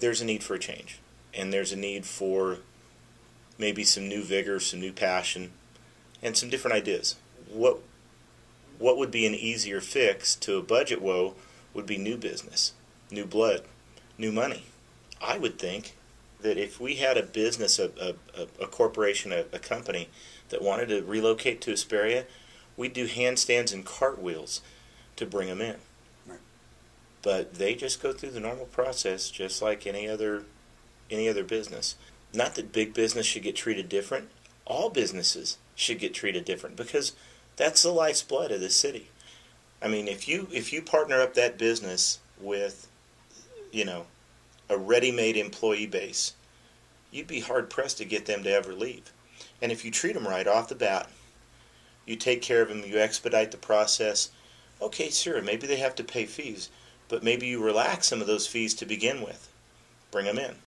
there's a need for a change, and there's a need for maybe some new vigor, some new passion, and some different ideas. What what would be an easier fix to a budget woe would be new business, new blood, new money. I would think that if we had a business, a, a, a corporation, a, a company that wanted to relocate to Hesperia, we'd do handstands and cartwheels to bring them in. But they just go through the normal process, just like any other any other business. Not that big business should get treated different. All businesses should get treated different because that's the life's blood of the city. I mean, if you if you partner up that business with, you know, a ready-made employee base, you'd be hard pressed to get them to ever leave. And if you treat them right off the bat, you take care of them, you expedite the process. Okay, sure, maybe they have to pay fees, but maybe you relax some of those fees to begin with. Bring them in.